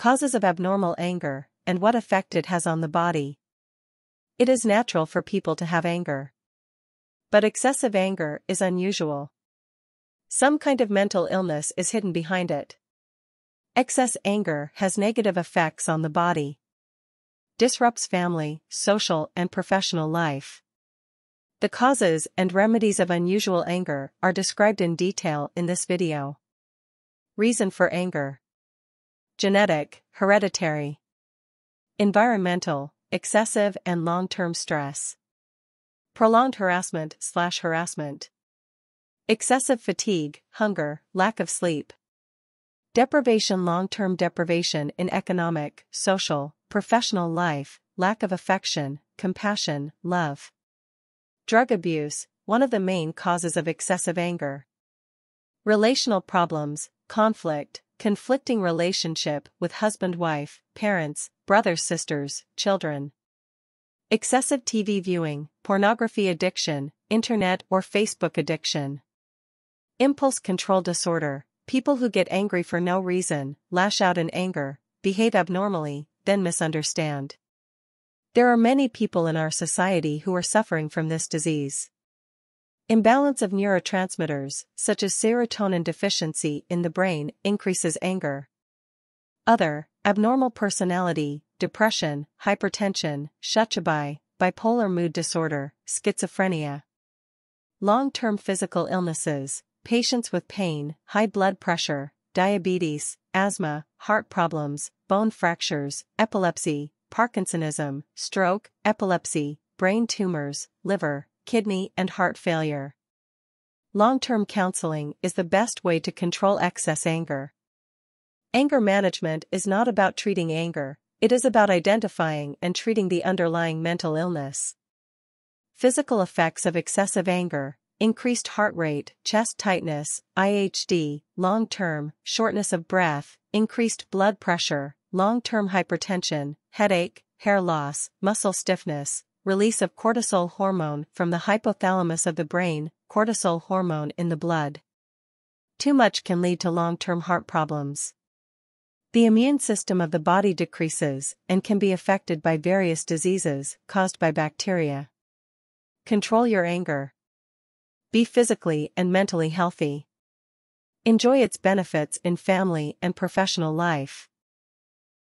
Causes of abnormal anger, and what effect it has on the body. It is natural for people to have anger. But excessive anger is unusual. Some kind of mental illness is hidden behind it. Excess anger has negative effects on the body. Disrupts family, social, and professional life. The causes and remedies of unusual anger are described in detail in this video. Reason for anger. Genetic, hereditary. Environmental, excessive and long-term stress. Prolonged harassment slash harassment. Excessive fatigue, hunger, lack of sleep. Deprivation long-term deprivation in economic, social, professional life, lack of affection, compassion, love. Drug abuse, one of the main causes of excessive anger. Relational problems, conflict, conflicting relationship with husband-wife, parents, brothers-sisters, children. Excessive TV viewing, pornography addiction, internet or Facebook addiction. Impulse control disorder, people who get angry for no reason, lash out in anger, behave abnormally, then misunderstand. There are many people in our society who are suffering from this disease. Imbalance of neurotransmitters, such as serotonin deficiency in the brain, increases anger. Other, abnormal personality, depression, hypertension, shachibai, bipolar mood disorder, schizophrenia. Long-term physical illnesses, patients with pain, high blood pressure, diabetes, asthma, heart problems, bone fractures, epilepsy, Parkinsonism, stroke, epilepsy, brain tumors, liver, kidney and heart failure. Long-term counseling is the best way to control excess anger. Anger management is not about treating anger, it is about identifying and treating the underlying mental illness. Physical effects of excessive anger, increased heart rate, chest tightness, IHD, long-term, shortness of breath, increased blood pressure, long-term hypertension, headache, hair loss, muscle stiffness, release of cortisol hormone from the hypothalamus of the brain, cortisol hormone in the blood. Too much can lead to long-term heart problems. The immune system of the body decreases and can be affected by various diseases caused by bacteria. Control your anger. Be physically and mentally healthy. Enjoy its benefits in family and professional life.